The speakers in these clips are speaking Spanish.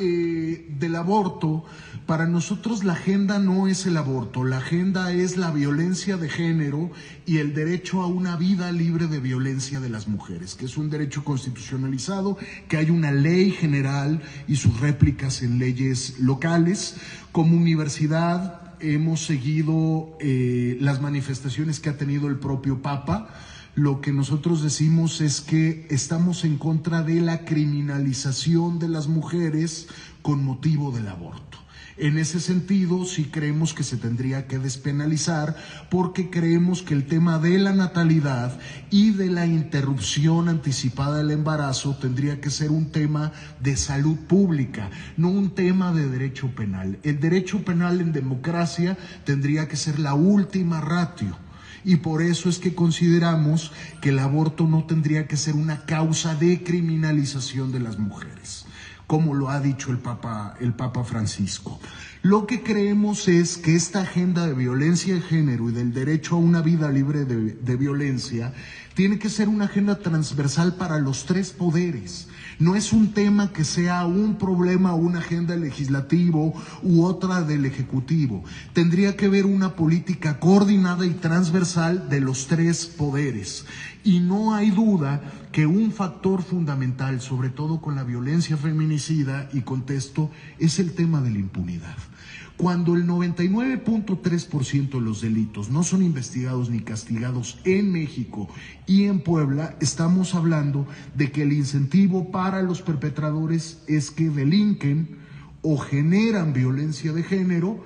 Eh, del aborto, para nosotros la agenda no es el aborto, la agenda es la violencia de género y el derecho a una vida libre de violencia de las mujeres, que es un derecho constitucionalizado, que hay una ley general y sus réplicas en leyes locales. Como universidad hemos seguido eh, las manifestaciones que ha tenido el propio Papa lo que nosotros decimos es que estamos en contra de la criminalización de las mujeres con motivo del aborto. En ese sentido, sí creemos que se tendría que despenalizar porque creemos que el tema de la natalidad y de la interrupción anticipada del embarazo tendría que ser un tema de salud pública, no un tema de derecho penal. El derecho penal en democracia tendría que ser la última ratio y por eso es que consideramos que el aborto no tendría que ser una causa de criminalización de las mujeres, como lo ha dicho el Papa, el Papa Francisco. Lo que creemos es que esta agenda de violencia de género y del derecho a una vida libre de, de violencia tiene que ser una agenda transversal para los tres poderes. No es un tema que sea un problema una agenda legislativo u otra del Ejecutivo. Tendría que haber una política coordinada y transversal de los tres poderes. Y no hay duda que un factor fundamental, sobre todo con la violencia feminicida, y contesto, es el tema de la impunidad. Cuando el 99.3% de los delitos no son investigados ni castigados en México y en Puebla, estamos hablando de que el incentivo para los perpetradores es que delinquen o generan violencia de género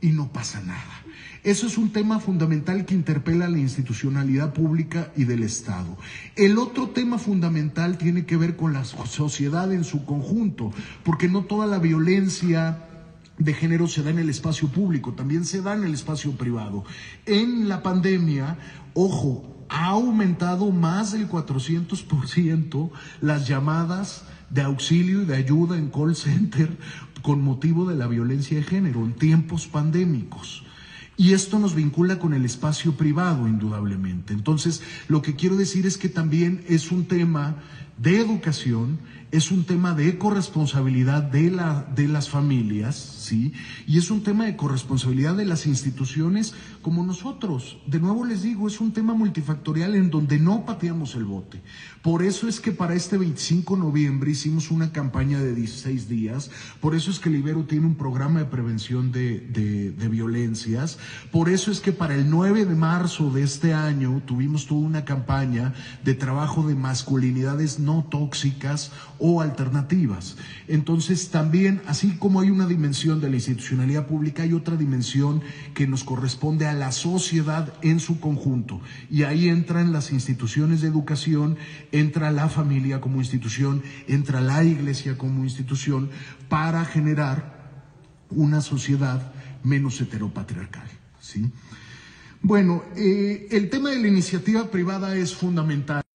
y no pasa nada. Eso es un tema fundamental que interpela a la institucionalidad pública y del Estado. El otro tema fundamental tiene que ver con la sociedad en su conjunto, porque no toda la violencia de género se da en el espacio público, también se da en el espacio privado. En la pandemia, ojo, ha aumentado más del 400% las llamadas de auxilio y de ayuda en call center con motivo de la violencia de género en tiempos pandémicos. Y esto nos vincula con el espacio privado, indudablemente. Entonces, lo que quiero decir es que también es un tema de educación, es un tema de corresponsabilidad de, la, de las familias, ¿sí? Y es un tema de corresponsabilidad de las instituciones como nosotros. De nuevo les digo, es un tema multifactorial en donde no pateamos el bote. Por eso es que para este 25 de noviembre hicimos una campaña de 16 días, por eso es que Libero tiene un programa de prevención de, de, de violencias, por eso es que para el 9 de marzo de este año tuvimos toda una campaña de trabajo de masculinidades no tóxicas o alternativas. Entonces también, así como hay una dimensión de la institucionalidad pública, hay otra dimensión que nos corresponde a la sociedad en su conjunto. Y ahí entran las instituciones de educación, entra la familia como institución, entra la iglesia como institución para generar una sociedad menos heteropatriarcal. ¿sí? Bueno, eh, el tema de la iniciativa privada es fundamental.